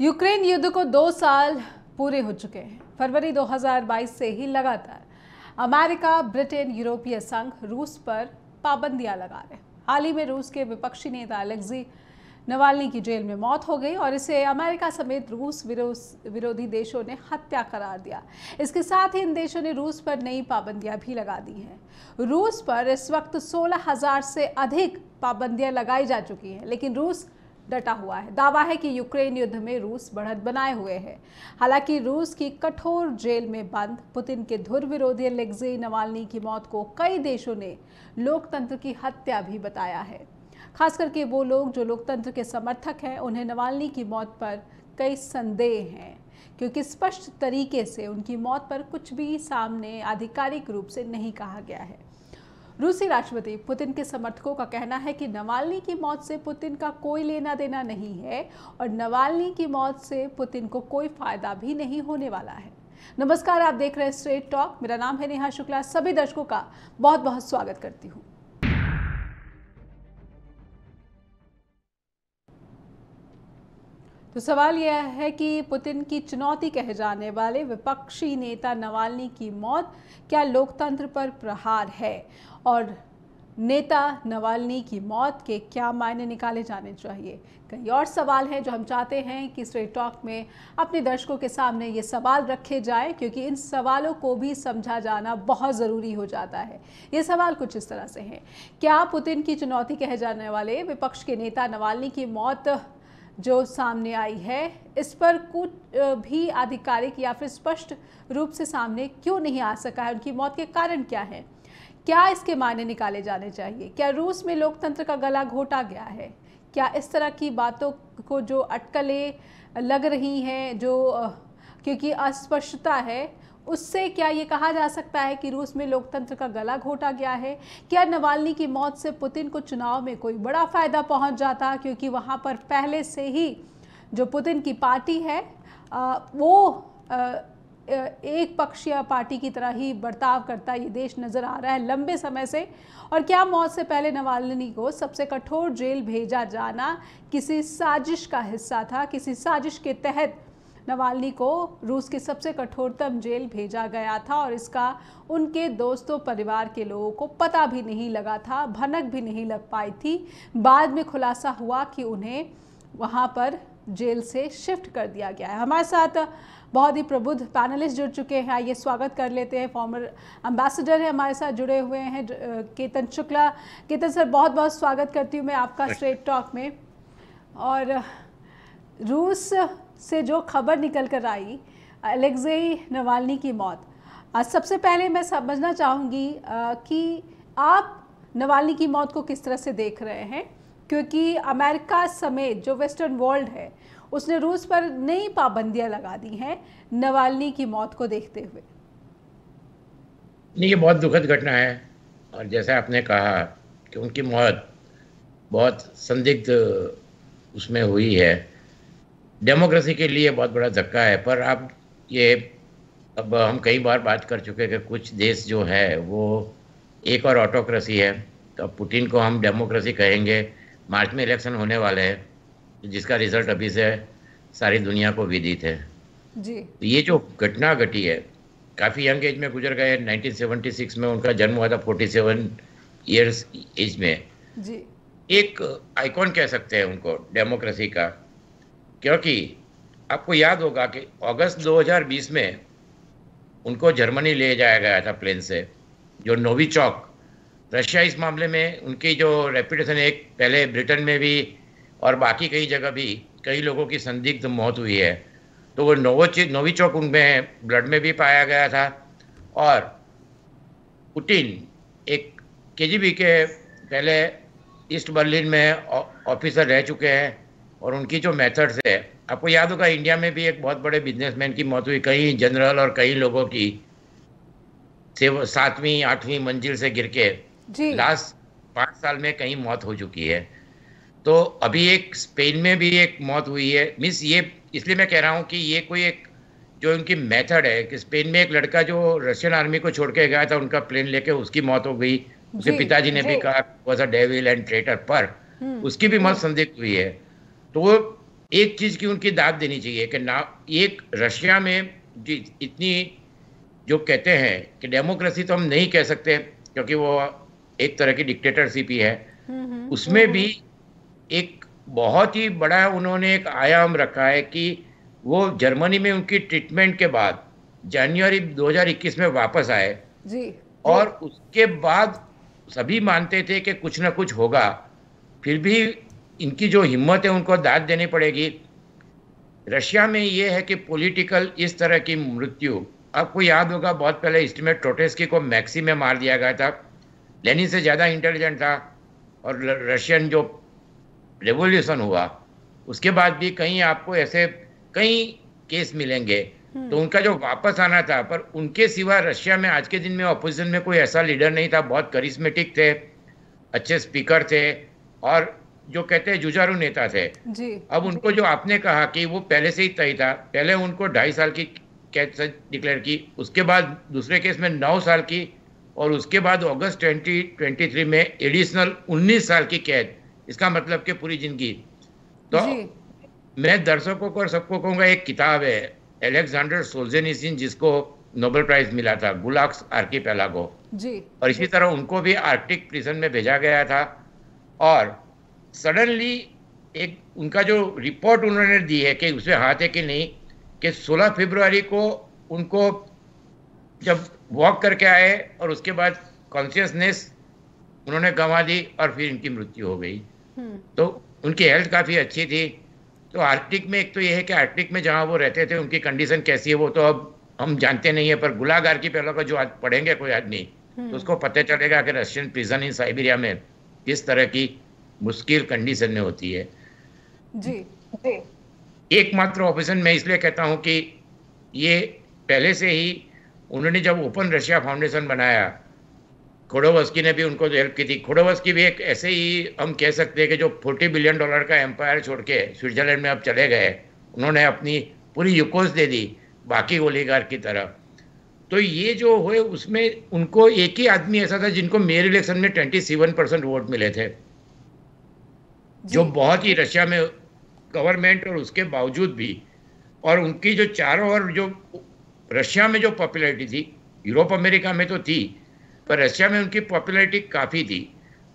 Ukraine युद्ध को दो साल पूरे हो चुके हैं। फरवरी 2022 से ही लगातार अमेरिका, ब्रिटेन, यूरोपीय संघ रूस पर पाबंदियाँ लगा रहे हाल ही में रूस के विपक्षी नेता अलेक्जी नवाल्नी की जेल में मौत हो गई और इसे अमेरिका समेत रूस विरोधी देशों ने हत्या करार दिया। इसके साथ ही इन देशों ने रूस पर नई पाबंदियाँ भी लगा दी हैं। रूस पर इस वक्त सोलह हज़ार से अधिक पाबंदियाँ लगाई जा चुकी हैं, लेकिन रूस डटा हुआ है। दावा है कि यूक्रेन युद्ध में रूस बढ़त बनाए हुए है। हालाँकि रूस की कठोर जेल में बंद, पुतिन के धुर विरोधी अलेक्जेई नवालनी की मौत को कई देशों ने लोकतंत्र की हत्या भी बताया है। खास करके वो लोग जो लोकतंत्र के समर्थक हैं, उन्हें नवालनी की मौत पर कई संदेह हैं, क्योंकि स्पष्ट तरीके से उनकी मौत पर कुछ भी सामने आधिकारिक रूप से नहीं कहा गया है। रूसी राष्ट्रपति पुतिन के समर्थकों का कहना है कि नवालनी की मौत से पुतिन का कोई लेना देना नहीं है और नवालनी की मौत से पुतिन को कोई फ़ायदा भी नहीं होने वाला है। नमस्कार, आप देख रहे हैं स्ट्रेट टॉक मेरा नाम है नेहा शुक्ला। सभी दर्शकों का बहुत बहुत स्वागत करती हूँ। तो सवाल यह है कि पुतिन की चुनौती कहे जाने वाले विपक्षी नेता नवाल्नी की मौत क्या लोकतंत्र पर प्रहार है? और नेता नवाल्नी की मौत के क्या मायने निकाले जाने चाहिए? कई और सवाल हैं जो हम चाहते हैं कि स्ट्रेट टॉक में अपने दर्शकों के सामने ये सवाल रखे जाएँ, क्योंकि इन सवालों को भी समझा जाना बहुत ज़रूरी हो जाता है। ये सवाल कुछ इस तरह से हैं। क्या पुतिन की चुनौती कहे जाने वाले विपक्ष के नेता नवाल्नी की मौत जो सामने आई है, इस पर कुछ भी आधिकारिक या फिर स्पष्ट रूप से सामने क्यों नहीं आ सका है? उनकी मौत के कारण क्या है? क्या इसके मायने निकाले जाने चाहिए? क्या रूस में लोकतंत्र का गला घोटा गया है? क्या इस तरह की बातों को जो अटकलें लग रही हैं, जो क्योंकि अस्पष्टता है उससे क्या ये कहा जा सकता है कि रूस में लोकतंत्र का गला घोटा गया है? क्या नवाल्नी की मौत से पुतिन को चुनाव में कोई बड़ा फ़ायदा पहुँच जाता? क्योंकि वहाँ पर पहले से ही जो पुतिन की पार्टी है वो एक पक्षीय पार्टी की तरह ही बर्ताव करता ये देश नज़र आ रहा है लंबे समय से। और क्या मौत से पहले नवाल्नी को सबसे कठोर जेल भेजा जाना किसी साजिश का हिस्सा था? किसी साजिश के तहत नवाल्नी को रूस की सबसे कठोरतम जेल भेजा गया था और इसका उनके दोस्तों परिवार के लोगों को पता भी नहीं लगा था भनक भी नहीं लग पाई थी। बाद में खुलासा हुआ कि उन्हें वहाँ पर जेल से शिफ्ट कर दिया गया है। हमारे साथ बहुत ही प्रबुद्ध पैनलिस्ट जुड़ चुके हैं। आइए स्वागत कर लेते हैं। फॉर्मर एम्बेसडर है हमारे साथ जुड़े हुए हैं केतन शुक्ला। केतन सर बहुत बहुत स्वागत करती हूँ मैं आपका स्ट्रेट टॉक में। और रूस से जो खबर निकल कर आई, अलेक्जेई नवाल्नी की मौत। सबसे पहले मैं समझना चाहूँगी कि आप नवाल्नी की मौत को किस तरह से देख रहे हैं? क्योंकि अमेरिका समेत जो वेस्टर्न वर्ल्ड है, उसने रूस पर नई पाबंदियाँ लगा दी हैं नवालनी की मौत को देखते हुए। नहीं, ये बहुत दुखद घटना है। और जैसा आपने कहा कि उनकी मौत बहुत संदिग्ध उसमें हुई है। डेमोक्रेसी के लिए बहुत बड़ा धक्का है पर अब ये अब हम कई बार बात कर चुके हैं कि कुछ देश जो है वो एक और ऑटोक्रेसी है। तो अब पुतिन को हम डेमोक्रेसी कहेंगे। मार्च में इलेक्शन होने वाले हैं जिसका रिज़ल्ट अभी से सारी दुनिया को विदित है। जी। तो ये जो घटना घटी है काफ़ी यंग एज में गुजर गए 1976 में उनका जन्म हुआ था 47 इयर्स एज में। जी। एक आइकॉन कह सकते हैं उनको डेमोक्रेसी का। क्योंकि आपको याद होगा कि अगस्त 2020 में उनको जर्मनी ले जाया गया था प्लेन से, जो नोवी चौक रशिया इस मामले में उनकी जो रेपुटेशन एक पहले ब्रिटेन में भी और बाकी कई जगह भी कई लोगों की संदिग्ध मौत हुई है। तो वो नोवो नोवी चौक उनमें ब्लड में भी पाया गया था और पुटिन एक के के पहले ईस्ट बर्लिन में ऑफिसर रह चुके हैं। और उनकी जो मेथड्स है आपको याद होगा इंडिया में भी एक बहुत बड़े बिजनेसमैन की मौत हुई। कई जनरल और कई लोगों की सातवीं आठवीं मंजिल से गिर के लास्ट पाँच साल में कहीं मौत हो चुकी है। तो अभी एक स्पेन में भी एक मौत हुई है। मिस ये इसलिए मैं कह रहा हूँ कि ये कोई एक जो उनकी मेथड है कि स्पेन में एक लड़का जो रशियन आर्मी को छोड़ के गया था उनका प्लेन लेके उसकी मौत हो गई। उसके पिताजी ने भी कहा was a devil and traitor पर हम्म, उसकी भी मौत संदिग्ध हुई है। तो वो एक चीज़ की उनकी दाद देनी चाहिए कि ना एक रशिया में इतनी जो कहते हैं कि डेमोक्रेसी तो हम नहीं कह सकते क्योंकि वो एक तरह की डिक्टेटरशिप ही है। हम्म, हम्म। उसमें भी एक बहुत ही बड़ा उन्होंने एक आयाम रखा है कि वो जर्मनी में उनकी ट्रीटमेंट के बाद जनवरी 2021 में वापस आए। जी। और उसके बाद सभी मानते थे कि कुछ ना कुछ होगा फिर भी इनकी जो हिम्मत है उनको दाद देनी पड़ेगी। रशिया में ये है कि पॉलिटिकल इस तरह की मृत्यु आपको याद होगा बहुत पहले में टोटेस्की को मैक्सी में मार दिया गया था। लेनिन से ज़्यादा इंटेलिजेंट था और रशियन जो रेवोल्यूशन हुआ उसके बाद भी कहीं आपको ऐसे कई केस मिलेंगे। हम्म। तो उनका जो वापस आना था पर उनके सिवा रशिया में आज के दिन में अपोजिशन में कोई ऐसा लीडर नहीं था। बहुत करिश्मेटिक थे अच्छे स्पीकर थे और जो कहते हैं जुझारू नेता थे। जी। अब उनको जो आपने कहा कि वो पहले से ही तय था पहले उनको ढाई साल की कैद डिक्लेयर की उसके बाद दूसरे केस में नौ साल की और उसके बाद अगस्त 2023 में एडिशनल 19 साल की कैद इसका मतलब कि पूरी ज़िंदगी। तो मैं दर्शकों को और सबको कहूँगा एक किताब है एलेक्जेंडर सोल्जेनिसिन जिसको नोबेल प्राइज मिला था गुलाक्स आर्की जी। और इसी तरह उनको भी आर्कटिक प्रिजन में भेजा गया था और सडनली एक उनका जो रिपोर्ट उन्होंने दी है कि उसमें हाथ है कि नहीं कि 16 फरवरी को उनको जब वॉक करके आए और उसके बाद कॉन्शियसनेस उन्होंने गंवा दी और फिर इनकी मृत्यु हो गई हम्म। तो उनकी हेल्थ काफ़ी अच्छी थी तो आर्कटिक में एक तो ये है कि आर्कटिक में जहाँ वो रहते थे उनकी कंडीशन कैसी है वो तो अब हम जानते नहीं है पर गुलागार की पहलों का जो आज पढ़ेंगे कोई आदमी तो हम्म। उसको पता चलेगा कि रशियन प्रिजन इन साइबेरिया में किस तरह की मुश्किल कंडीशन में होती है। जी एकमात्र ऑप्शन मैं इसलिए कहता हूँ कि ये पहले से ही उन्होंने जब ओपन रशिया फाउंडेशन बनाया खोडोवस्की ने भी उनको हेल्प की थी। खोडोवस्की भी एक ऐसे ही हम कह सकते हैं कि जो 40 बिलियन डॉलर का एम्पायर छोड़ के स्विट्जरलैंड में अब चले गए उन्होंने अपनी पूरी यूकोस दे दी बाकी ओलीगार की तरह। तो ये जो हुए उसमें उनको एक ही आदमी ऐसा था जिनको मेयर इलेक्शन में ट्वेंटी सेवन परसेंट वोट मिले थे। जो। बहुत ही रशिया में गवर्नमेंट और उसके बावजूद भी और उनकी जो चारों ओर जो रशिया में जो पॉपुलैरिटी थी यूरोप अमेरिका में तो थी पर रशिया में उनकी पॉपुलैरिटी काफ़ी थी।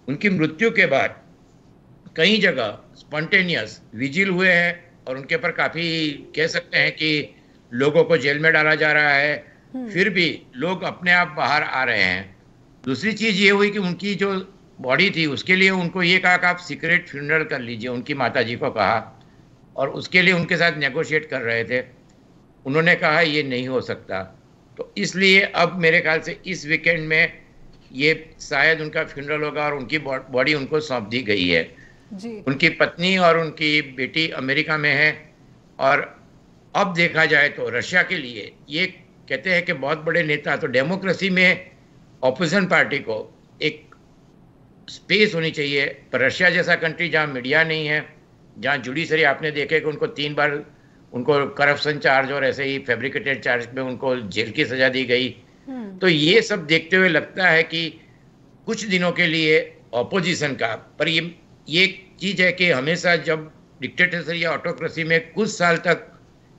उनकी मृत्यु के बाद कई जगह स्पॉन्टेनियस विजिल हुए हैं और उनके ऊपर काफ़ी कह सकते हैं कि लोगों को जेल में डाला जा रहा है। हम्म। फिर भी लोग अपने आप बाहर आ रहे हैं। दूसरी चीज़ ये हुई कि उनकी जो बॉडी थी उसके लिए उनको ये कहा कि आप सीक्रेट फ्यूनरल कर लीजिए। उनकी माता जी को कहा और उसके लिए उनके साथ नेगोशिएट कर रहे थे। उन्होंने कहा ये नहीं हो सकता। तो इसलिए अब मेरे ख्याल से इस वीकेंड में ये शायद उनका फ्यूनरल होगा और उनकी बॉडी उनको सौंप दी गई है। जी। उनकी पत्नी और उनकी बेटी अमेरिका में है और अब देखा जाए तो रशिया के लिए ये कहते हैं कि बहुत बड़े नेता तो डेमोक्रेसी में ऑपोजिशन पार्टी को एक स्पेस होनी चाहिए पर रशिया जैसा कंट्री जहाँ मीडिया नहीं है जहाँ जुडिशरी आपने देखे कि उनको तीन बार उनको करप्शन चार्ज और ऐसे ही फेब्रिकेटेड चार्ज में उनको जेल की सजा दी गई हम्म। तो ये सब देखते हुए लगता है कि कुछ दिनों के लिए ऑपोजिशन का पर ये ये चीज़ है कि हमेशा जब डिक्टेटरसी या ऑटोक्रेसी में कुछ साल तक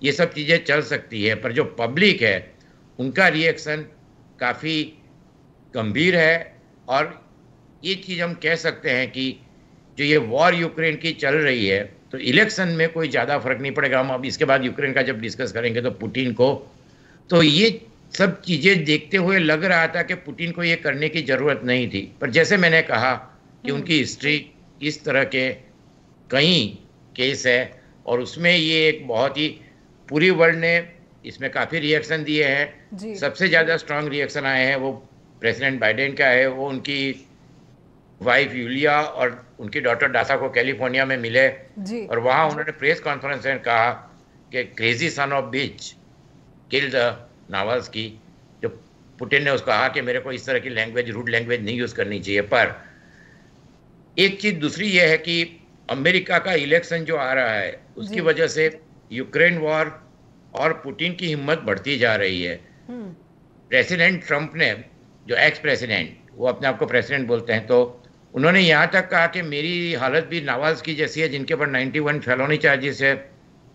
ये सब चीज़ें चल सकती है पर जो पब्लिक है उनका रिएक्शन काफ़ी गंभीर है और ये चीज़ हम कह सकते हैं कि जो ये वॉर यूक्रेन की चल रही है तो इलेक्शन में कोई ज़्यादा फ़र्क नहीं पड़ेगा। हम अब इसके बाद यूक्रेन का जब डिस्कस करेंगे तो पुतिन को। तो ये सब चीज़ें देखते हुए लग रहा था कि पुतिन को ये करने की ज़रूरत नहीं थी। पर जैसे मैंने कहा कि हम्म। उनकी हिस्ट्री इस तरह के कई केस है और उसमें ये एक बहुत ही पूरी वर्ल्ड ने इसमें काफ़ी रिएक्शन दिए हैं। सबसे ज़्यादा स्ट्रांग रिएक्शन आए हैं वो प्रेसिडेंट बाइडेन का है वो उनकी वाइफ यूलिया और उनकी डॉटर डासा को कैलिफ़ोर्निया में मिले। जी। और वहाँ उन्होंने प्रेस कॉन्फ्रेंस में कहा कि crazy son of bitch kill the novels की जो पुटिन ने उसको कहा कि मेरे को इस तरह की लैंग्वेज रूड लैंग्वेज नहीं यूज़ करनी चाहिए। पर एक चीज़ दूसरी ये है कि अमेरिका का इलेक्शन जो आ रहा है उसकी वजह से यूक्रेन वॉर और पुतिन की हिम्मत बढ़ती जा रही है। प्रेसिडेंट हम्म। ट्रंप ने जो एक्स प्रेसिडेंट वो अपने आप को प्रेसिडेंट बोलते हैं तो उन्होंने यहाँ तक कहा कि मेरी हालत भी नवाज़ की जैसी है जिनके ऊपर 91 वन फेलोनी चार्जेस है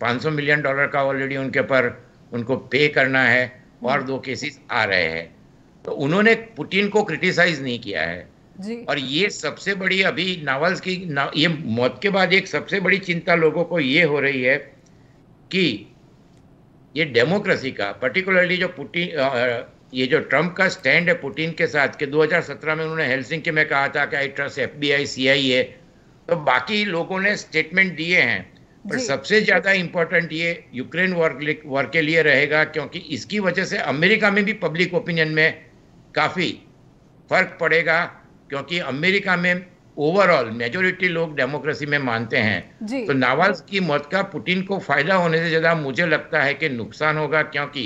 500 मिलियन डॉलर का ऑलरेडी उनके पर उनको पे करना है और दो केसेस आ रहे हैं। तो उन्होंने पुतिन को क्रिटिसाइज नहीं किया है। जी। और ये सबसे बड़ी अभी नावल्स की ना, ये मौत के बाद एक सबसे बड़ी चिंता लोगों को ये हो रही है कि ये डेमोक्रेसी का पर्टिकुलरली जो पुतिन ये जो ट्रंप का स्टैंड है पुतिन के साथ कि 2017 में उन्होंने हेलसिंकी में कहा था कि I trust F B I C I A तो बाकी लोगों ने स्टेटमेंट दिए हैं। पर सबसे ज़्यादा इंपॉर्टेंट ये यूक्रेन वॉर वॉर के लिए रहेगा क्योंकि इसकी वजह से अमेरिका में भी पब्लिक ओपिनियन में काफ़ी फ़र्क पड़ेगा क्योंकि अमेरिका में ओवरऑल मेजोरिटी लोग डेमोक्रेसी में मानते हैं। तो नवाज़ की मौत का पुतिन को फ़ायदा होने से ज़्यादा मुझे लगता है कि नुकसान होगा क्योंकि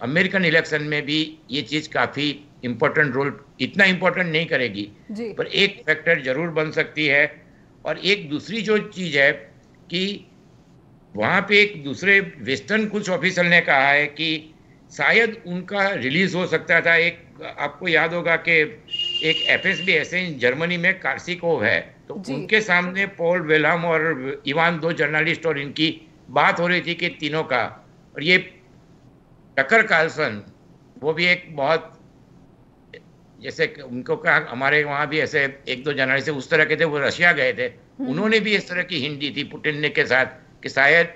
अमेरिकन इलेक्शन में भी ये चीज़ काफ़ी इंपॉर्टेंट रोल इतना इंपॉर्टेंट नहीं करेगी पर एक फैक्टर ज़रूर बन सकती है। और एक दूसरी जो चीज़ है कि वहाँ पे एक दूसरे वेस्टर्न कुछ ऑफिसर ने कहा है कि शायद उनका रिलीज़ हो सकता था। एक आपको याद होगा कि एक एफ़ एस बी ऐसे जर्मनी में कार्सिकोव है तो उनके सामने पॉल वेलम और इवान दो जर्नलिस्ट और इनकी बात हो रही थी कि तीनों का और ये टकर कार्लसन वो भी एक बहुत जैसे उनको कहा हमारे वहाँ भी ऐसे एक दो जर्नलिस्ट उस तरह के थे वो रशिया गए थे। हम्म। उन्होंने भी इस तरह की हिंदी थी पुटिन के साथ कि शायद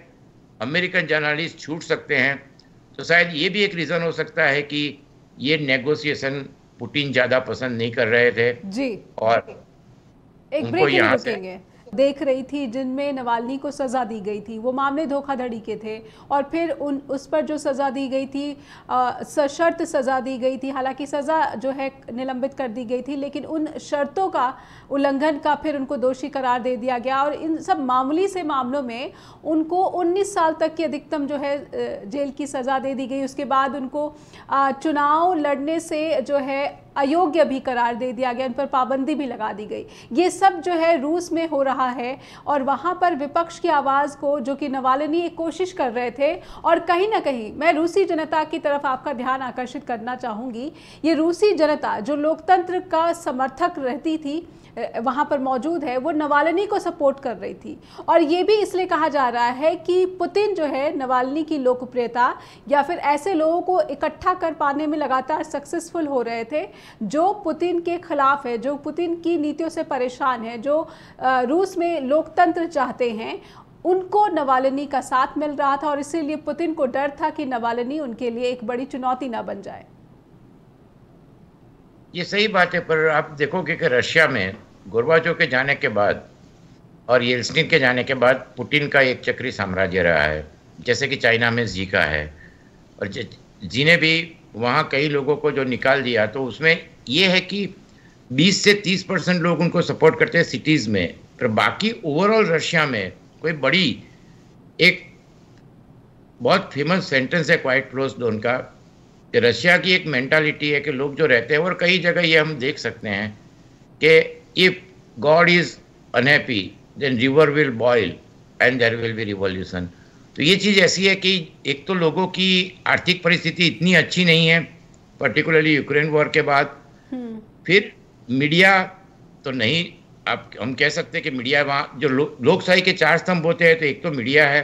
अमेरिकन जर्नलिस्ट छूट सकते हैं। तो शायद ये भी एक रीज़न हो सकता है कि ये नेगोशिएशन पुटिन ज़्यादा पसंद नहीं कर रहे थे। जी। और एक ब्रेक यहाँ से देख रही थी, जिनमें नवालनी को सज़ा दी गई थी। वो मामले धोखाधड़ी के थे और फिर उन, उस पर जो सज़ा दी गई थी सशर्त सज़ा दी गई थी। हालाँकि सज़ा जो है, निलंबित कर दी गई थी, लेकिन उन शर्तों का उल्लंघन का फिर उनको दोषी करार दे दिया गया और इन सब मामूली से मामलों में उनको 19 साल तक की अधिकतम जो है जेल की सज़ा दे दी गई। उसके बाद उनको चुनाव लड़ने से जो है अयोग्य भी करार दे दिया गया, उन पर पाबंदी भी लगा दी गई। ये सब जो है रूस में हो रहा है और वहाँ पर विपक्ष की आवाज़ को, जो कि नवालनी एक कोशिश कर रहे थे, और कहीं ना कहीं, मैं रूसी जनता की तरफ़ आपका ध्यान आकर्षित करना चाहूँगी। ये रूसी जनता, जो लोकतंत्र का समर्थक रहती थी वहाँ पर मौजूद है, वो नवालनी को सपोर्ट कर रही थी। और ये भी इसलिए कहा जा रहा है कि पुतिन जो है, नवालनी की लोकप्रियता या फिर ऐसे लोगों को इकट्ठा कर पाने में लगातार सक्सेसफुल हो रहे थे, जो पुतिन के खिलाफ है, जो पुतिन की नीतियों से परेशान है, जो रूस में लोकतंत्र चाहते हैं, उनको नवालनी का साथ मिल रहा था और इसीलिए पुतिन को डर था कि नवालनी उनके लिए एक बड़ी चुनौती ना बन जाए। ये सही बात है, पर आप देखोगे कि रशिया में गोरबाचो के जाने के बाद और येल्सिन के जाने के बाद पुतिन का एक चक्री साम्राज्य रहा है, जैसे कि चाइना में जी का है। और जी ने भी वहाँ कई लोगों को जो निकाल दिया तो उसमें ये है कि 20 से 30 परसेंट लोग उनको सपोर्ट करते हैं सिटीज़ में। पर बाकी ओवरऑल रशिया में कोई बड़ी एक बहुत फ़ेमस सेंटेंस है, क्वाइट क्लोज डोन का, कि रशिया की एक मेंटालिटी है कि लोग जो रहते हैं, और कई जगह ये हम देख सकते हैं कि if God is unhappy, then river will boil and there will be revolution. तो ये चीज़ ऐसी है कि एक तो लोगों की आर्थिक परिस्थिति इतनी अच्छी नहीं है पर्टिकुलरली यूक्रेन वॉर के बाद हम्म। फिर मीडिया तो नहीं आप हम कह सकते हैं कि मीडिया वहाँ जो लो, लोकशाही के चार स्तंभ होते हैं तो एक तो मीडिया है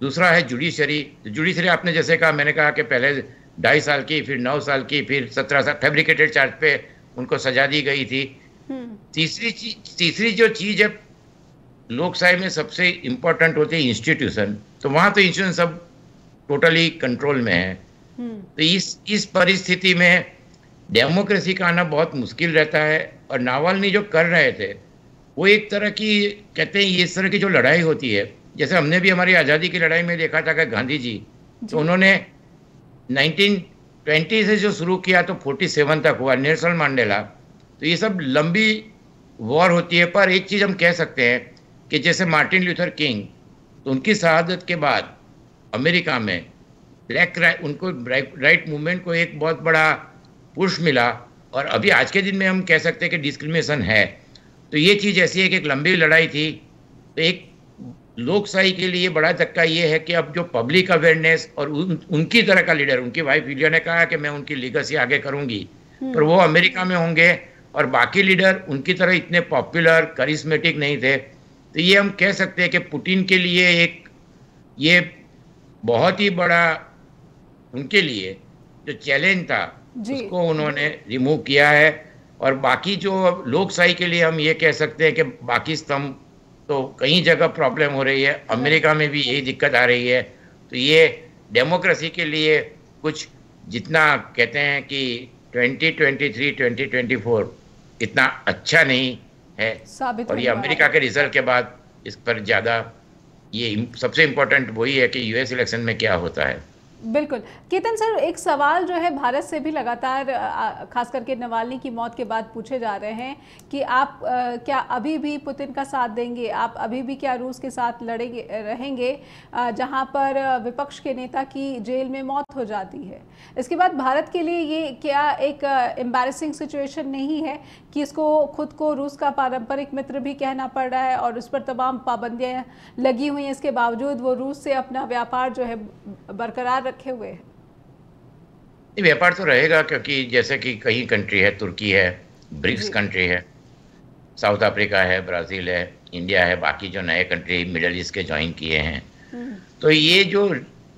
दूसरा है जुडिशरी तो जुडिशरी आपने जैसे कहा मैंने कहा कि पहले ढाई साल की फिर नौ साल की फिर सत्रह साल फेब्रिकेटेड चार्ज पे उनको सजा दी गई थी तीसरी चीज़ तीसरी जो चीज़ है लोकशाही में सबसे इंपॉर्टेंट होती है इंस्टीट्यूशन तो वहाँ तो इंस्टीट्यूशन सब टोटली कंट्रोल में है। तो इस इस परिस्थिति में डेमोक्रेसी का आना बहुत मुश्किल रहता है और नावलनी जो कर रहे थे वो एक तरह की कहते हैं इस तरह की जो लड़ाई होती है जैसे हमने भी हमारी आज़ादी की लड़ाई में देखा था कि गांधी जी। तो उन्होंने 1920 से जो शुरू किया तो 47 तक हुआ नेल्सन मंडेला। तो ये सब लंबी वॉर होती है पर एक चीज़ हम कह सकते हैं कि जैसे मार्टिन ल्यूथर किंग तो उनकी शहादत के बाद अमेरिका में ब्लैक राइट उनको राइट मूवमेंट को एक बहुत बड़ा पुश मिला और अभी आज के दिन में हम कह सकते हैं कि डिस्क्रिमिनेशन है तो ये चीज़ ऐसी है कि एक लंबी लड़ाई थी तो एक लोकशाही के लिए बड़ा धक्का ये है कि अब जो पब्लिक अवेयरनेस और उन, उनकी तरह का लीडर उनकी वाइफ विलिया ने कहा कि मैं उनकी लीगसी आगे करूँगी। पर वो अमेरिका में होंगे और बाकी लीडर उनकी तरह इतने पॉपुलर करिस्मेटिक नहीं थे। तो ये हम कह सकते हैं कि पुतिन के लिए एक ये बहुत ही बड़ा उनके लिए जो चैलेंज था उसको उन्होंने रिमूव किया है। और बाकी जो लोकशाही के लिए हम ये कह सकते हैं कि बाकी स्तंभ तो कई जगह प्रॉब्लम हो रही है। अमेरिका में भी यही दिक्कत आ रही है। तो ये डेमोक्रेसी के लिए कुछ जितना कहते हैं कि 2023 2024 इतना अच्छा नहीं है। और ये अमेरिका के रिज़ल्ट के बाद इस पर ज़्यादा ये सबसे इम्पोर्टेंट वही है कि यूएस इलेक्शन में क्या होता है। बिल्कुल। केतन सर, एक सवाल जो है भारत से भी लगातार खास करके नवालनी की मौत के बाद पूछे जा रहे हैं कि आप क्या अभी भी पुतिन का साथ देंगे? आप अभी भी क्या रूस के साथ लड़ेंगे, रहेंगे जहाँ पर विपक्ष के नेता की जेल में मौत हो जाती है? इसके बाद भारत के लिए ये क्या एक एम्बेरसिंग सिचुएशन नहीं है कि इसको खुद को रूस का पारंपरिक मित्र भी कहना पड़ रहा है और उस पर तमाम पाबंदियाँ लगी हुई हैं? इसके बावजूद वो रूस से अपना व्यापार जो है बरकरार रखे हुए है। व्यापार तो रहेगा क्योंकि जैसे कि कई कंट्री है तुर्की है ब्रिक्स कंट्री है साउथ अफ्रीका है ब्राज़ील है इंडिया है बाकी जो नए कंट्री मिडल ईस्ट के ज्वाइन किए हैं। हम्म। तो ये जो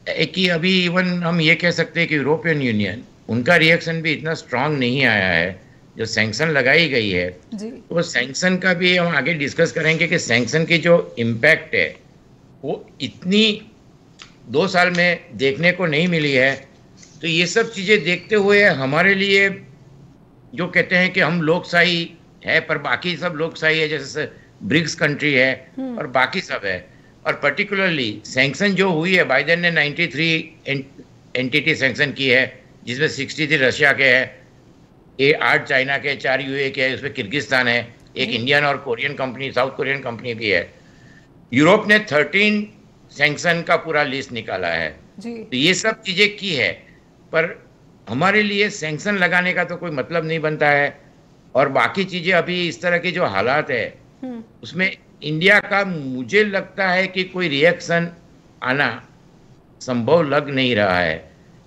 एक ही अभी इवन हम ये कह सकते हैं कि यूरोपियन यूनियन उनका रिएक्शन भी इतना स्ट्रांग नहीं आया है जो सैंक्शन लगाई गई है तो वो सैंक्शन का भी हम आगे डिस्कस करेंगे कि सैंक्शन की जो इम्पैक्ट है वो इतनी दो साल में देखने को नहीं मिली है तो ये सब चीज़ें देखते हुए हमारे लिए जो कहते हैं कि हम लोकशाही है पर बाकी सब लोकशाही है जैसे ब्रिक्स कंट्री है हम्म। और बाकी सब है। और पर्टिकुलरली सैंक्शन जो हुई है बाइडेन ने 93 एंटिटी सैंक्शन की है जिसमें 63 रशिया के है ये आठ चाइना के चार यूए के है उसमें किर्गिस्तान है एक इंडियन और Korean company South Korean company भी है। यूरोप ने थर्टीन सैंक्शन का पूरा लिस्ट निकाला है जी। तो ये सब चीज़ें की है पर हमारे लिए सैंक्शन लगाने का तो कोई मतलब नहीं बनता है और बाकी चीज़ें अभी इस तरह की जो हालात है हम्म। उसमें इंडिया का मुझे लगता है कि कोई रिएक्शन आना संभव लग नहीं रहा है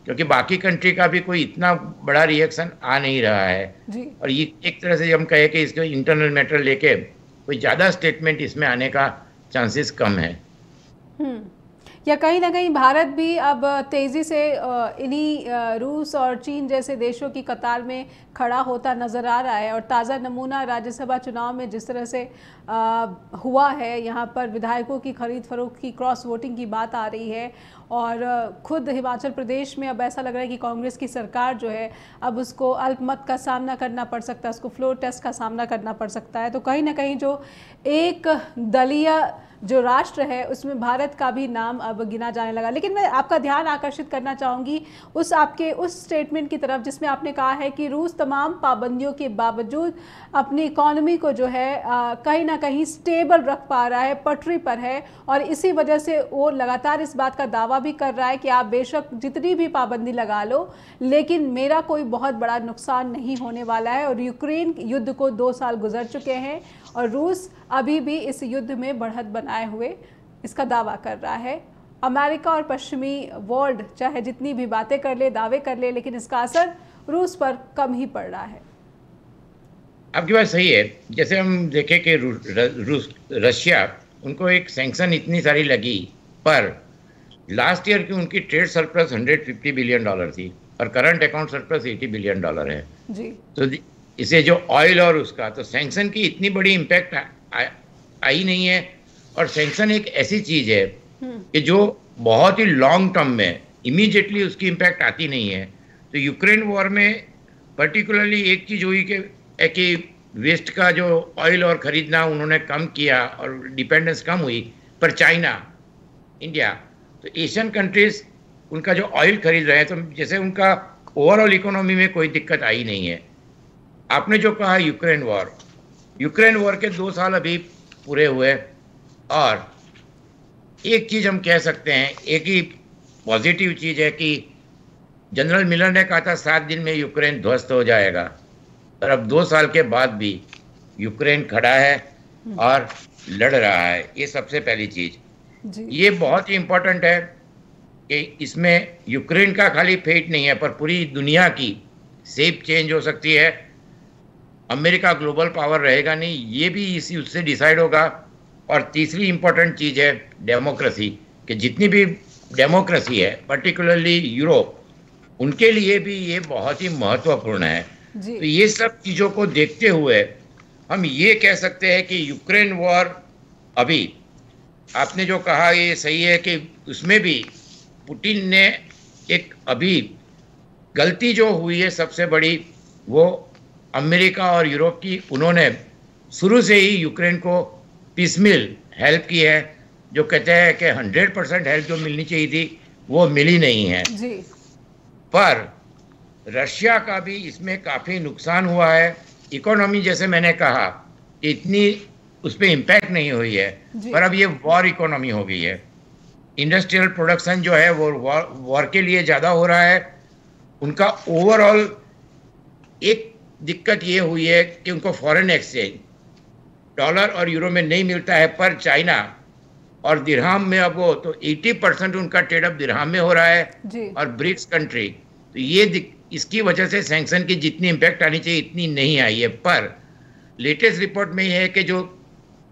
क्योंकि बाकी कंट्री का भी कोई इतना बड़ा रिएक्शन आ नहीं रहा है जी। और ये एक तरह से हम कहे कि इसको इंटरनल मैटर लेके कोई ज़्यादा स्टेटमेंट इसमें आने का चांसेस कम है। या कहीं ना कहीं भारत भी अब तेज़ी से इन्हीं रूस और चीन जैसे देशों की कतार में खड़ा होता नज़र आ रहा है और ताज़ा नमूना राज्यसभा चुनाव में जिस तरह से हुआ है, यहाँ पर विधायकों की खरीद फरोख्त की, क्रॉस वोटिंग की बात आ रही है और खुद हिमाचल प्रदेश में अब ऐसा लग रहा है कि कांग्रेस की सरकार जो है अब उसको अल्पमत का सामना करना पड़ सकता है, उसको फ्लोर टेस्ट का सामना करना पड़ सकता है। तो कहीं ना कहीं जो एक दलीय जो राष्ट्र है, उसमें भारत का भी नाम अब गिना जाने लगा। लेकिन मैं आपका ध्यान आकर्षित करना चाहूँगी उस आपके उस स्टेटमेंट की तरफ़, जिसमें आपने कहा है कि रूस तमाम पाबंदियों के बावजूद अपनी इकॉनमी को जो है कहीं ना कहीं स्टेबल रख पा रहा है, पटरी पर है और इसी वजह से वो लगातार इस बात का दावा भी कर रहा है कि आप बेशक जितनी भी पाबंदी लगा लो, लेकिन मेरा कोई बहुत बड़ा नुकसान नहीं होने वाला है और यूक्रेन युद्ध को दो साल गुजर चुके हैं। और रूस अभी भी इस युद्ध में बढ़त बनाए हुए इसका दावा कर रहा है। अमेरिका और पश्चिमी वर्ल्ड चाहे जितनी भी बातें कर ले दावे कर ले लेकिन इसका असर रूस पर कम ही पड़ रहा है। आपकी बात सही है। जैसे हम देखें कि रूस रशिया उनको एक सैंक्शन इतनी सारी लगी पर लास्ट ईयर की उनकी ट्रेड सरप्लस 150 बिलियन डॉलर थी और current account surplus 80 billion dollar है। जी। तो इसे जो ऑयल और उसका तो सैंक्शन की इतनी बड़ी इम्पैक्ट आई नहीं है। और सैंक्शन एक ऐसी चीज़ है हम्म। कि जो बहुत ही लॉन्ग टर्म में इमीडिएटली उसकी इम्पैक्ट आती नहीं है। तो यूक्रेन वॉर में पर्टिकुलरली एक चीज़ हुई कि कि वेस्ट का जो ऑयल और ख़रीदना उन्होंने कम किया और डिपेंडेंस कम हुई पर चाइना इंडिया तो एशियन कंट्रीज़ उनका जो ऑयल खरीद रहे हैं तो जैसे उनका ओवरऑल इकोनॉमी में कोई दिक्कत आई नहीं है। आपने जो कहा यूक्रेन वॉर यूक्रेन वॉर के दो साल अभी पूरे हुए और एक चीज़ हम कह सकते हैं एक ही पॉजिटिव चीज़ है कि जनरल मिलर ने कहा था सात दिन में यूक्रेन ध्वस्त हो जाएगा और अब दो साल के बाद भी यूक्रेन खड़ा है और लड़ रहा है। ये सबसे पहली चीज़। ये बहुत ही इम्पोर्टेंट है कि इसमें यूक्रेन का खाली फेट नहीं है पर पूरी दुनिया की सेप चेंज हो सकती है। अमेरिका ग्लोबल पावर रहेगा नहीं ये भी इसी उससे डिसाइड होगा। और तीसरी इंपॉर्टेंट चीज़ है डेमोक्रेसी कि जितनी भी डेमोक्रेसी है पर्टिकुलरली यूरोप उनके लिए भी ये बहुत ही महत्वपूर्ण है। जी। तो ये सब चीज़ों को देखते हुए हम ये कह सकते हैं कि यूक्रेन वॉर अभी आपने जो कहा ये सही है कि उसमें भी पुतिन ने एक अभी गलती जो हुई है सबसे बड़ी वो अमेरिका और यूरोप की उन्होंने शुरू से ही यूक्रेन को पिसमिल हेल्प की है जो कहते हैं कि हंड्रेड परसेंट हेल्प जो मिलनी चाहिए थी वो मिली नहीं है। जी। पर रशिया का भी इसमें काफ़ी नुकसान हुआ है। इकोनॉमी जैसे मैंने कहा इतनी उस पर इम्पैक्ट नहीं हुई है। पर अब ये वॉर इकोनॉमी हो गई है। इंडस्ट्रियल प्रोडक्शन जो है वो वॉर वॉर के लिए ज़्यादा हो रहा है। उनका ओवरऑल एक दिक्कत ये हुई है कि उनको फॉरेन एक्सचेंज डॉलर और यूरो में नहीं मिलता है पर चाइना और दिरहाम में अब वो तो 80 परसेंट उनका ट्रेड अब दिरहाम में हो रहा है जी। और ब्रिक्स कंट्री तो ये इसकी वजह से सैंक्शन की जितनी इम्पैक्ट आनी चाहिए इतनी नहीं आई है। पर लेटेस्ट रिपोर्ट में ये है कि जो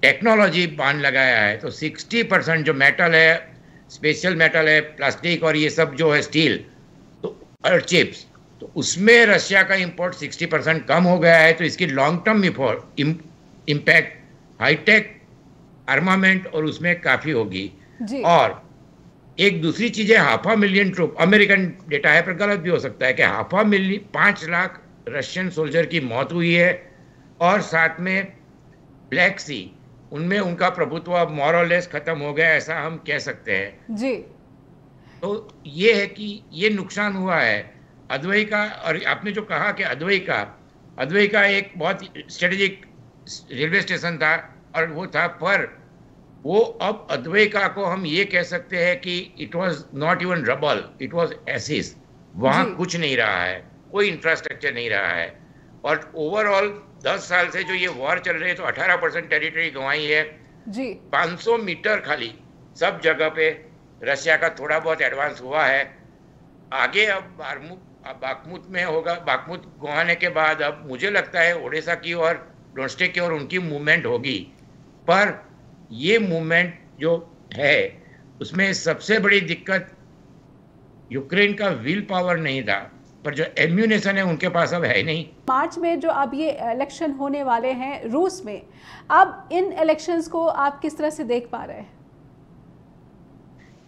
टेक्नोलॉजी बाँध लगाया है तो 60 परसेंट जो मेटल है स्पेशल मेटल है प्लास्टिक और ये सब जो है स्टील तो और चिप्स तो उसमें रशिया का इंपोर्ट 60 परसेंट कम हो गया है तो इसकी long term impact high tech armament और उसमें काफ़ी होगी। जी। और एक दूसरी चीज़ है half a million troop American data है पर गलत भी हो सकता है कि हाफा मिलियन पाँच लाख रशियन सोल्जर की मौत हुई है और साथ में ब्लैक सी उनमें उनका प्रभुत्व अब मॉरलेस खत्म हो गया ऐसा हम कह सकते हैं। जी। तो ये है कि ये नुकसान हुआ है अद्वई का और आपने जो कहा कि अद्वई का अद्वई का एक बहुत स्ट्रेटेजिक रेलवे स्टेशन था और वो था पर वो अब अद्वैका को हम ये कह सकते हैं कि it was not even rubble it was ashes वहाँ कुछ नहीं रहा है कोई इंफ्रास्ट्रक्चर नहीं रहा है। और ओवरऑल दस साल से जो ये वॉर चल रही है तो अठारह परसेंट टेरिटरी गंवाई है। जी। 500 मीटर खाली सब जगह पे रशिया का थोड़ा बहुत एडवांस हुआ है। आगे अब बारमुत अब बाकमुत में होगा बाकमुत गुआने के बाद अब मुझे लगता है ओडिशा की और डोस्टेक की और उनकी मूवमेंट होगी। पर ये मूवमेंट जो है, उसमें सबसे बड़ी दिक्कत यूक्रेन का विल पावर नहीं था, पर जो एम्यूनेशन है उनके पास अब है नहीं। मार्च में जो अब ये इलेक्शन होने वाले हैं रूस में, अब इन इलेक्शंस को आप किस तरह से देख पा रहे हैं?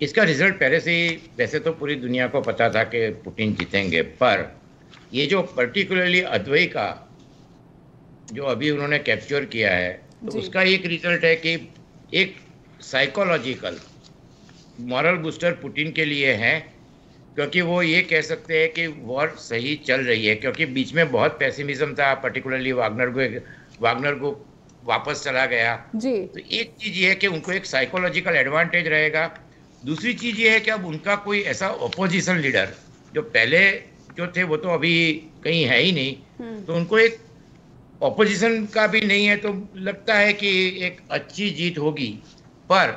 इसका रिज़ल्ट पहले से ही वैसे तो पूरी दुनिया को पता था कि पुतिन जीतेंगे पर ये जो पर्टिकुलरली अद्वई का जो अभी उन्होंने कैप्चर किया है तो उसका एक रिज़ल्ट है कि एक साइकोलॉजिकल मॉरल बूस्टर पुतिन के लिए है क्योंकि वो ये कह सकते हैं कि वॉर सही चल रही है क्योंकि बीच में बहुत पैसिमिज्म था पर्टिकुलरली वागनर को वागनर को वापस चला गया। जी। तो एक चीज़ ये है कि उनको एक साइकोलॉजिकल एडवांटेज रहेगा दूसरी चीज़ ये है कि अब उनका कोई ऐसा ओपोजिशन लीडर जो पहले जो थे वो तो अभी कहीं है ही नहीं। हम्म, तो उनको एक ऑपोजिशन का भी नहीं है तो लगता है कि एक अच्छी जीत होगी। पर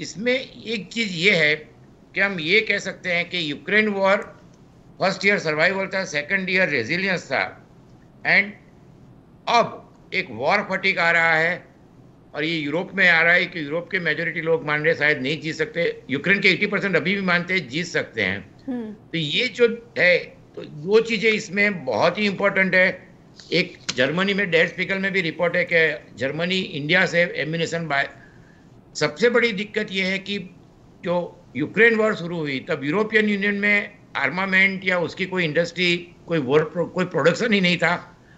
इसमें एक चीज़ ये है कि हम ये कह सकते हैं कि Ukraine war first year survival था सेकंड ईयर रेजिलियंस था। एंड अब एक वॉर फटिक आ रहा है और ये यूरोप में आ रहा है कि यूरोप के मेजोरिटी लोग मान रहे शायद नहीं जीत सकते। यूक्रेन के 80 परसेंट अभी भी मानते हैं जीत सकते हैं। हम्म, तो ये जो है तो वो चीज़ें इसमें बहुत ही इंपॉर्टेंट है। एक जर्मनी में डेयर स्पीकर में भी रिपोर्ट है कि जर्मनी इंडिया से एम्यूनेशन बाय सबसे बड़ी दिक्कत ये है कि जो यूक्रेन वॉर शुरू हुई तब यूरोपियन यूनियन में आर्मामेंट या उसकी कोई इंडस्ट्री कोई वॉर कोई प्रोडक्शन ही नहीं था।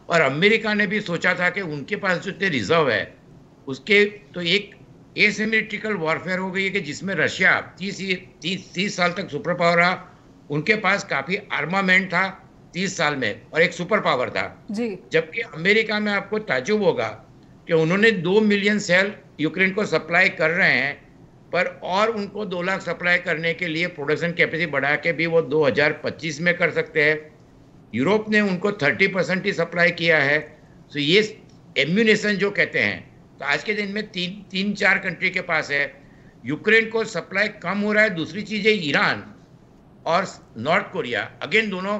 और अमेरिका ने भी सोचा था कि उनके पास जो इतने रिज़र्व है उसके तो एक एसिमेट्रिकल वॉरफेयर हो गई है कि जिसमें रशिया तीस तीस तीस साल तक सुपर पावर रहा उनके पास काफ़ी आर्मामेंट था तीस साल में और एक सुपर पावर था। जबकि अमेरिका में आपको ताजुब होगा कि उन्होंने दो मिलियन सेल यूक्रेन को सप्लाई कर रहे हैं पर और उनको दो लाख सप्लाई करने के लिए प्रोडक्शन कैपेसिटी बढ़ा के भी वो 2025 में कर सकते हैं। यूरोप ने उनको 30 परसेंट ही सप्लाई किया है। तो ये एम्यूनेशन जो कहते हैं तो आज के दिन में तीन तीन चार कंट्री के पास है। यूक्रेन को सप्लाई कम हो रहा है दूसरी चीज़ है ईरान और नॉर्थ कोरिया अगेन दोनों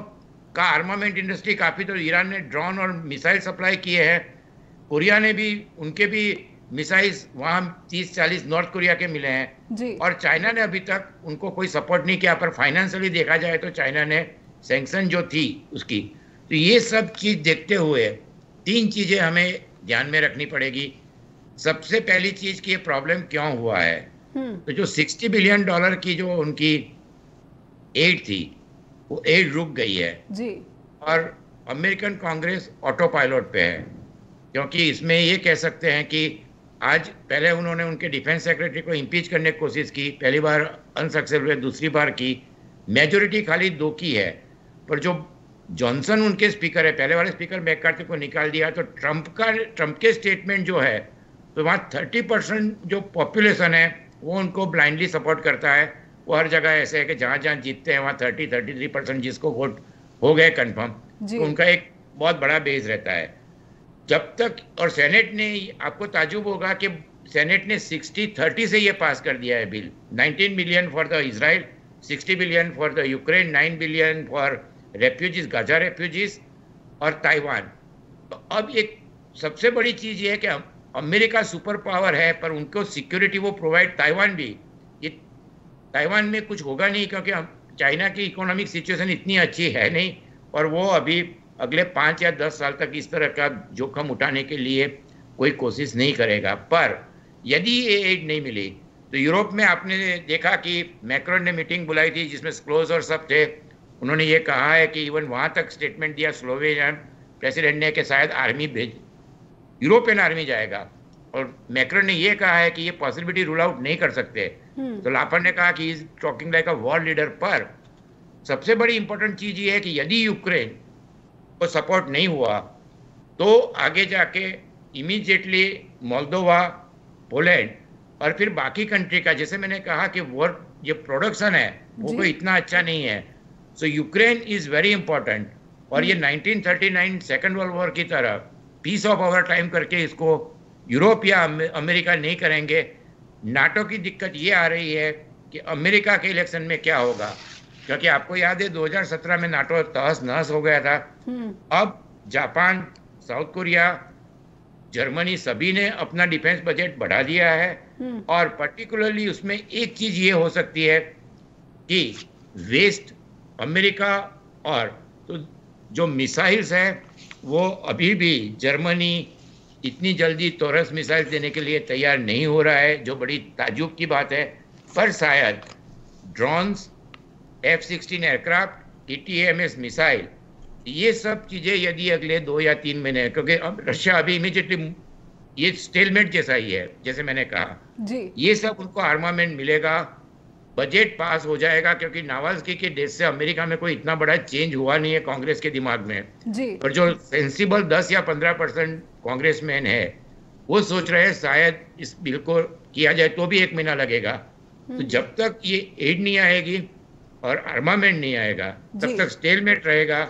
का आर्मामेंट इंडस्ट्री काफ़ी तो ईरान ने ड्रोन और मिसाइल सप्लाई किए हैं। कोरिया ने भी उनके भी मिसाइल्स वहाँ तीस चालीस नॉर्थ कोरिया के मिले हैं। जी। और चाइना ने अभी तक उनको कोई सपोर्ट नहीं किया पर फाइनेंशियली देखा जाए तो चाइना ने सैंक्शन जो थी उसकी। तो ये सब चीज़ देखते हुए तीन चीज़ें हमें ध्यान में रखनी पड़ेगी। सबसे पहली चीज़ की ये प्रॉब्लम क्यों हुआ है? हम्म। तो जो 60 बिलियन डॉलर की जो उनकी एड थी वो एड रुक गई है। जी। और अमेरिकन कांग्रेस ऑटो पायलट पे है क्योंकि इसमें ये कह सकते हैं कि आज पहले उन्होंने उनके डिफेंस सेक्रेटरी को इम्पीच करने की कोशिश की पहली बार अनसक्सेसफुल दूसरी बार की। मेजोरिटी खाली दो की है। पर जो जॉनसन उनके स्पीकर है पहले वाले स्पीकर मैकार्थी को निकाल दिया तो ट्रंप का ट्रंप के स्टेटमेंट जो है तो वहाँ थर्टी परसेंट जो पॉपुलेशन है वो उनको ब्लाइंडली सपोर्ट करता है। वो हर जगह ऐसे है कि जहाँ जहाँ जीतते हैं वहाँ थर्टी थर्टी थ्री परसेंट जिसको वोट हो गए कन्फर्म तो उनका एक बहुत बड़ा बेस रहता है। जब तक और सेनेट ने आपको ताजुब होगा कि सेनेट ने 60 30 से ये पास कर दिया है bill 19 billion for the Israel 60 billion for the Ukraine nine billion for refugees Gaza refugees और ताइवान तो अब एक सबसे बड़ी चीज़ ये है कि हम- अमेरिका सुपर पावर है, पर उनको सिक्योरिटी वो प्रोवाइड ताइवान भी। ये ताइवान में कुछ होगा नहीं, क्योंकि चाइना की इकोनॉमिक सिचुएशन इतनी अच्छी है नहीं, और वो अभी अगले पाँच या दस साल तक इस तरह का जोखम उठाने के लिए कोई कोशिश नहीं करेगा। पर यदि ये एड नहीं मिली तो यूरोप में आपने देखा कि मैक्रोन ने मीटिंग बुलाई थी, जिसमें क्लोज और सब थे। उन्होंने ये कहा है कि इवन वहाँ तक स्टेटमेंट दिया स्लोवेनियन प्रेसिडेंट ने, कि शायद आर्मी भेज यूरोपियन आर्मी जाएगा। और मैक्रोन ने ये कहा है कि ये पॉसिबिलिटी रूल आउट नहीं कर सकते। हम्म। तो लाफर ने कहा कि is talking like a war leader पर। सबसे बड़ी इंपॉर्टेंट चीज़ ये है कि यदि यूक्रेन को सपोर्ट नहीं हुआ तो आगे जाके इमीडिएटली मोल्दोवा पोलैंड और फिर बाकी कंट्री का जैसे मैंने कहा कि वो ये प्रोडक्शन है वो कोई इतना अच्छा नहीं है। So Ukraine is very important और ये 1939 सेकेंड वर्ल्ड वॉर की तरह पीस ऑफ़ आवर टाइम करके इसको यूरोप या अमेरिका नहीं करेंगे। नाटो की दिक्कत ये आ रही है कि अमेरिका के इलेक्शन में क्या होगा? क्योंकि आपको याद है 2017 में नाटो तहस नहस हो गया था। हम्म। अब जापान साउथ कोरिया जर्मनी सभी ने अपना डिफेंस बजट बढ़ा दिया है। हम्म। और पर्टिकुलरली उसमें एक चीज़ ये हो सकती है कि वेस्ट अमेरिका और तो जो मिसाइल्स है वो अभी भी जर्मनी इतनी जल्दी तोरस मिसाइल देने के लिए तैयार नहीं हो रहा है जो बड़ी ताजुब की बात है। पर शायद drones F sixteen aircraft E T M S missile. ये सब चीज़ें यदि अगले दो या तीन महीने क्योंकि अब रशिया अभी इमीडिएटली ये स्टेलमेंट जैसा ही है जैसे मैंने कहा। जी। ये सब उनको आर्मामेंट मिलेगा बजट पास हो जाएगा क्योंकि नावाजकी के देश से अमेरिका में कोई इतना बड़ा चेंज हुआ नहीं है कांग्रेस के दिमाग में। जी। और जो सेंसिबल 10 या 15 परसेंट कांग्रेस मैन है वो सोच रहे हैं शायद इस बिल को किया जाए तो भी एक महीना लगेगा। तो जब तक ये एड नहीं आएगी और आर्मामेंट नहीं आएगा तब तक स्टेलमेट रहेगा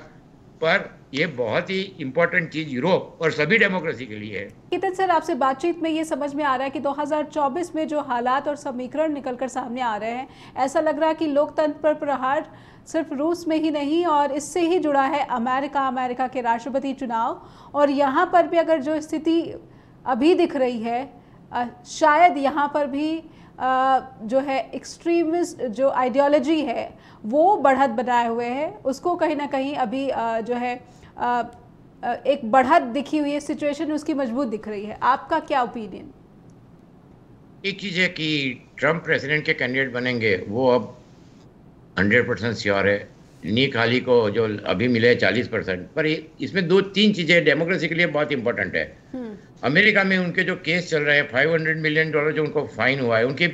पर ये बहुत ही इम्पोर्टेंट चीज़ यूरोप और सभी डेमोक्रेसी के लिए है। कीर्तन सर, आपसे बातचीत में ये समझ में आ रहा है कि 2024 में जो हालात और समीकरण निकल कर सामने आ रहे हैं, ऐसा लग रहा है कि लोकतंत्र पर प्रहार सिर्फ़ रूस में ही नहीं और इससे ही जुड़ा है अमेरिका अमेरिका के राष्ट्रपति चुनाव। और यहाँ पर भी अगर जो स्थिति अभी दिख रही है शायद यहाँ पर भी जो है एक्सट्रीमिस्ट जो आइडियोलॉजी है, वो बढ़त बनाए हुए है। उसको कहीं ना कहीं अभी जो है एक बढ़त दिखी हुई है सिचुएशन उसकी मज़बूत दिख रही है। आपका क्या ओपिनियन एक चीज़ है कि ट्रंप प्रेसिडेंट के कैंडिडेट बनेंगे वो अब हंड्रेड परसेंट श्योर है। नीक हाली को जो अभी मिले चालीस परसेंट पर इसमें दो तीन चीज़ें डेमोक्रेसी के लिए बहुत इंपॉर्टेंट है। अमेरिका में उनके जो केस चल रहे हैं फाइव हंड्रेड मिलियन डॉलर जो उनको फाइन हुआ है उनकी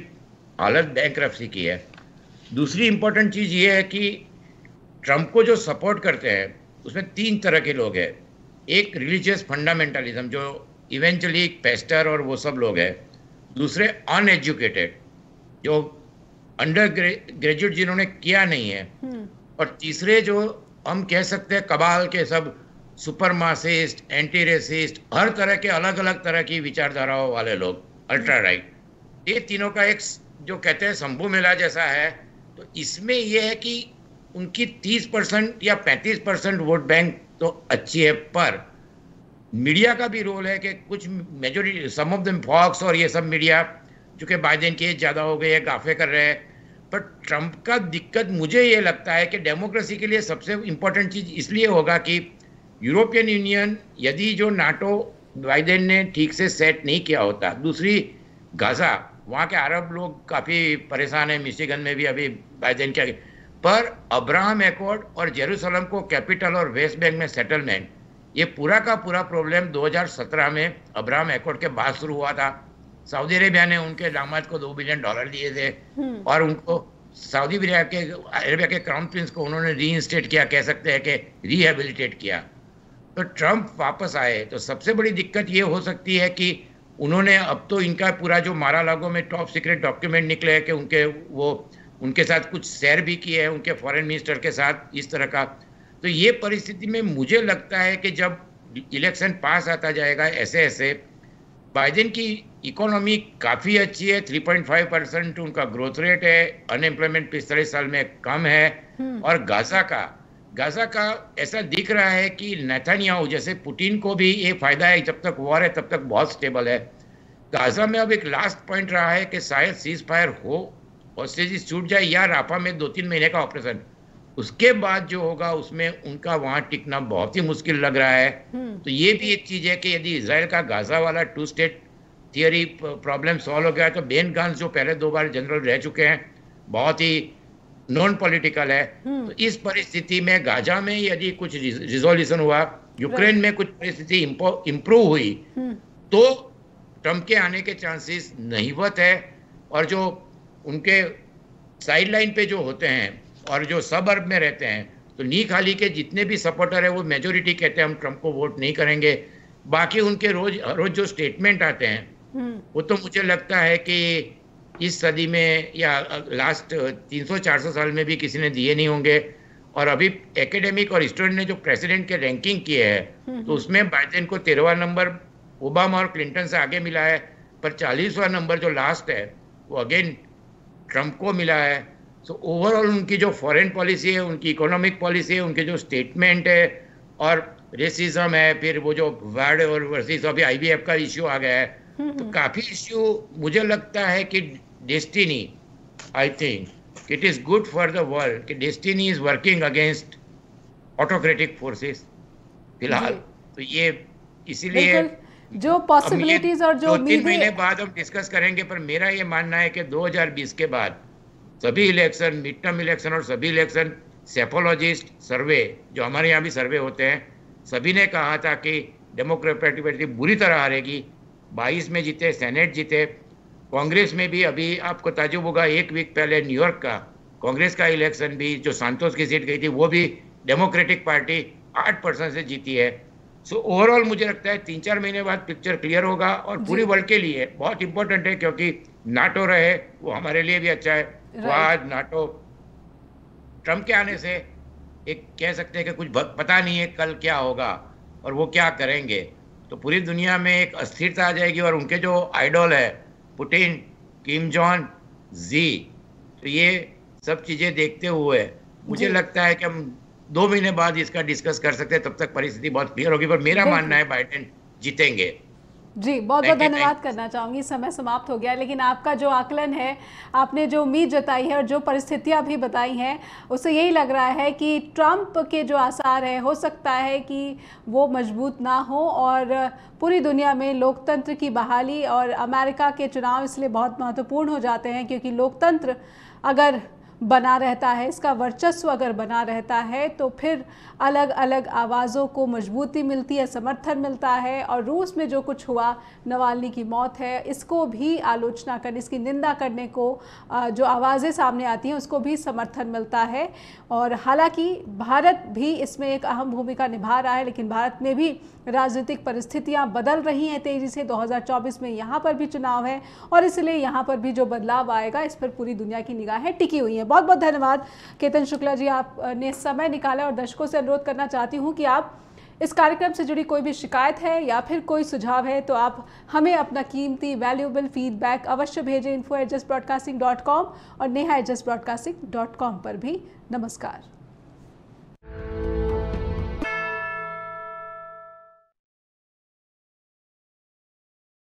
हालत बैंक की है। दूसरी इंपॉर्टेंट चीज़ ये है कि ट्रंप को जो सपोर्ट करते हैं उसमें तीन तरह के लोग हैं। एक रिलीजियस फंडामेंटलिज्म जो इवेंचुअली एक पेस्टर और वो सब लोग हैं। दूसरे अनएजुकेटेड जो अंडर ग्रेजुएट जिन्होंने किया नहीं है। और तीसरे जो हम कह सकते हैं कबाल के सब सुपर मासिस्ट एंटी रेसिस्ट हर तरह के अलग अलग तरह की विचारधाराओं वाले लोग अल्ट्रा राइट ये तीनों का एक जो कहते हैं शंभू मेला जैसा है। तो इसमें यह है कि उनकी 30 परसेंट या 35 परसेंट वोट बैंक तो अच्छी है, पर मीडिया का भी रोल है कि कुछ majority some of them folks और ये सब मीडिया जो कि बाइडेन की ज़्यादा हो गई है, गाफे कर रहे हैं, पर ट्रंप का दिक्कत मुझे ये लगता है कि डेमोक्रेसी के लिए सबसे इम्पोर्टेंट चीज़ इसलिए होगा कि यूरोपियन यूनियन यदि जो नाटो बाइडेन ने ठीक से सेट नहीं किया होता। दूसरी गाजा वहाँ के अरब लोग काफ़ी परेशान हैं मिशिगन में भी अभी बाइडेन क्या पर अब्राहम एकॉर्ड और जेरूसलम को कैपिटल और वेस्ट बैंक में सेटलमेंट ये पूरा का पूरा प्रॉब्लम 2017 में अब्राहम एकॉर्ड के बाद शुरू हुआ था सऊदी अरेबिया ने उनके दामाद को दो बिलियन डॉलर दिए थे हम्म। और उनको सऊदी अरेबिया के अरेबिया के क्राउन प्रिंस को उन्होंने री किया कह सकते हैं कि रिहेबिलिटेट किया तो ट्रंप वापस आए तो सबसे बड़ी दिक्कत ये हो सकती है कि उन्होंने अब तो इनका पूरा जो मारा लागो में टॉप सीक्रेट डॉक्यूमेंट निकले हैं कि उनके वो उनके साथ कुछ शेयर भी किए हैं उनके फॉरेन मिनिस्टर के साथ इस तरह का। तो ये परिस्थिति में मुझे लगता है कि जब इलेक्शन पास आता जाएगा ऐसे ऐसे बाइडेन की इकोनॉमी काफ़ी अच्छी है 3.5 परसेंट उनका ग्रोथ रेट है अनएम्प्लॉयमेंट पिस्तालीस साल में कम है। हम्म। और गाजा का गाजा का ऐसा दिख रहा है कि नेथानियाहू जैसे पुतिन को भी ये फ़ायदा है जब तक वॉर है तब तक बहुत स्टेबल है। गाजा में अब एक लास्ट पॉइंट रहा है कि शायद सीज फायर हो और छूट जाए या राफा में दो तीन महीने का ऑपरेशन उसके बाद जो होगा उसमें उनका वहाँ टिकना बहुत ही मुश्किल लग रहा है हम्म। तो ये भी एक चीज़ है कि यदि इसराइल का गाजा वाला two state theory problem solve हो गया तो बेन गांस जो पहले दो बार जनरल रह चुके हैं बहुत ही नॉन पॉलिटिकल है हम्म। तो इस परिस्थिति में गाजा में यदि कुछ रिजोल्यूशन हुआ यूक्रेन में कुछ परिस्थिति इंप्रूव हुई हम्म। तो ट्रंप के आने के चांसेस नहीवत है और जो उनके साइडलाइन पे जो होते हैं और जो सब अर्ब में रहते हैं तो नी खाली के जितने भी सपोर्टर है वो मेजोरिटी कहते हैं हम ट्रंप को वोट नहीं करेंगे बाकी उनके रोज रोज जो स्टेटमेंट आते हैं हम्म। वो तो मुझे लगता है कि इस सदी में या लास्ट 300-400 साल में भी किसी ने दिए नहीं होंगे और अभी एकेडमिक और स्टूडेंट ने जो प्रेसिडेंट के रैंकिंग किए हैं हम्म, तो हम्म। उसमें बाइडेन को तेरहवा नंबर ओबामा और क्लिंटन से आगे मिला है पर चालीसवा नंबर जो लास्ट है वो अगेन ट्रंप को मिला है। सो ओवरऑल उनकी जो फॉरेन पॉलिसी है उनकी इकोनॉमिक पॉलिसी है उनके जो स्टेटमेंट है और रेसिज्म है फिर वो जो वर्ड और वर्सिस अभी आईबीएफ का इश्यू आ गया है। तो काफ़ी इश्यू मुझे लगता है कि destiny I think it is good for the world कि destiny is working against autocratic forces फ़िलहाल। तो ये इसीलिए जो पॉसिबिलिटीज और जो तीन महीने बाद हम डिस्कस करेंगे पर मेरा ये मानना है कि 2020 के बाद सभी इलेक्शन मिड टर्म इलेक्शन और सभी इलेक्शन सेफोलॉजिस्ट सर्वे जो हमारे यहाँ भी सर्वे होते हैं सभी ने कहा था कि डेमोक्रेटिक पार्टी बुरी तरह हारेगी। 22 में जीते सेनेट जीते। कांग्रेस में भी अभी आपको ताजुब होगा एक वीक पहले न्यूयॉर्क का कांग्रेस का इलेक्शन भी जो सांतोष की सीट गई थी वो भी डेमोक्रेटिक पार्टी आठ परसेंट से जीती है। सो so, ओवरऑल मुझे लगता है तीन चार महीने बाद पिक्चर क्लियर होगा और पूरी वर्ल्ड के लिए बहुत इंपॉर्टेंट है क्योंकि नाटो रहे वो हमारे लिए भी अच्छा है। वो आज नाटो ट्रंप के आने से एक कह सकते हैं कि कुछ पता नहीं है कल क्या होगा और वो क्या करेंगे। तो पूरी दुनिया में एक अस्थिरता आ जाएगी और उनके जो आइडल है पुटिन किम जॉन जी तो ये सब चीज़ें देखते हुए मुझे लगता है कि हम दो महीने बाद इसका डिस्कस कर सकते हैं तब तक परिस्थिति बहुत क्लियर होगी। पर मेरा मानना है बाइडेन जीतेंगे। जी बहुत बहुत धन्यवाद करना चाहूँगी। समय समाप्त हो गया लेकिन आपका जो आकलन है आपने जो उम्मीद जताई है और जो परिस्थितियाँ भी बताई हैं उससे यही लग रहा है कि ट्रंप के जो आसार है हो सकता है कि वो मज़बूत ना हो और पूरी दुनिया में लोकतंत्र की बहाली और अमेरिका के चुनाव इसलिए बहुत महत्वपूर्ण हो जाते हैं क्योंकि लोकतंत्र अगर बना रहता है, इसका वर्चस्व अगर बना रहता है तो फिर अलग अलग आवाज़ों को मजबूती मिलती है, समर्थन मिलता है और रूस में जो कुछ हुआ, नवालनी की मौत है, इसको भी आलोचना करने, इसकी निंदा करने को जो आवाज़ें सामने आती हैं, उसको भी समर्थन मिलता है। और हालाँकि भारत भी इसमें एक अहम भूमिका निभा रहा है, लेकिन भारत में भी राजनीतिक परिस्थितियाँ बदल रही हैं तेज़ी से। 2024 में यहाँ पर भी चुनाव है और इसलिए यहाँ पर भी जो बदलाव आएगा, इस पर पूरी दुनिया की निगाहें टिकी हुई हैं। बहुत बहुत धन्यवाद। केतन शुक्ला जी, आपने समय निकाला और दर्शकों से अनुरोध करना चाहती हूँ कि आप इस कार्यक्रम से जुड़ी कोई भी शिकायत है या फिर कोई सुझाव है तो आप हमें अपना कीमती वैल्यूएबल फीडबैक अवश्य भेजें info adjust broadcasting dot com और Neha adjust broadcasting dot com पर भी। नमस्कार।